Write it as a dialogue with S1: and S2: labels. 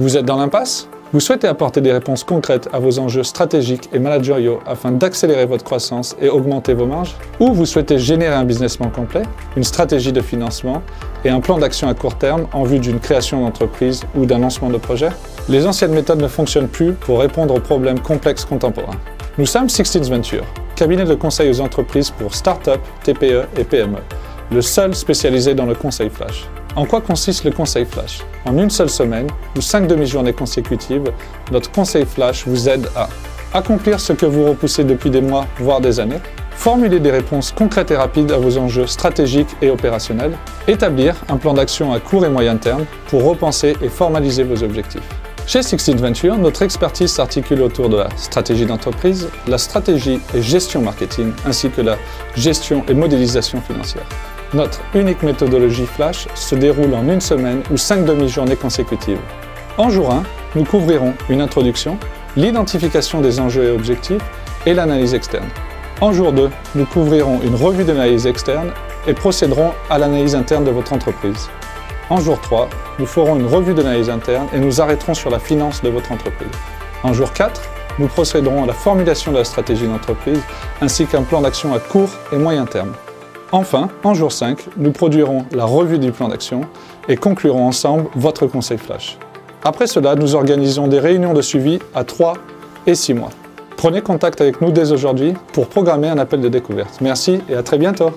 S1: Vous êtes dans l'impasse? Vous souhaitez apporter des réponses concrètes à vos enjeux stratégiques et managériaux afin d'accélérer votre croissance et augmenter vos marges? Ou vous souhaitez générer un business complet, une stratégie de financement et un plan d'action à court terme en vue d'une création d'entreprise ou d'un lancement de projet? Les anciennes méthodes ne fonctionnent plus pour répondre aux problèmes complexes contemporains. Nous sommes Sixteens Venture, cabinet de conseil aux entreprises pour start-up, TPE et PME, le seul spécialisé dans le conseil flash. En quoi consiste le conseil flash En une seule semaine ou cinq demi-journées consécutives, notre conseil flash vous aide à accomplir ce que vous repoussez depuis des mois, voire des années, formuler des réponses concrètes et rapides à vos enjeux stratégiques et opérationnels, établir un plan d'action à court et moyen terme pour repenser et formaliser vos objectifs. Chez Sixteen Venture, notre expertise s'articule autour de la stratégie d'entreprise, la stratégie et gestion marketing, ainsi que la gestion et modélisation financière. Notre unique méthodologie Flash se déroule en une semaine ou cinq demi-journées consécutives. En jour 1, nous couvrirons une introduction, l'identification des enjeux et objectifs et l'analyse externe. En jour 2, nous couvrirons une revue d'analyse externe et procéderons à l'analyse interne de votre entreprise. En jour 3, nous ferons une revue d'analyse interne et nous arrêterons sur la finance de votre entreprise. En jour 4, nous procéderons à la formulation de la stratégie d'entreprise ainsi qu'un plan d'action à court et moyen terme. Enfin, en jour 5, nous produirons la revue du plan d'action et conclurons ensemble votre conseil flash. Après cela, nous organisons des réunions de suivi à 3 et 6 mois. Prenez contact avec nous dès aujourd'hui pour programmer un appel de découverte. Merci et à très bientôt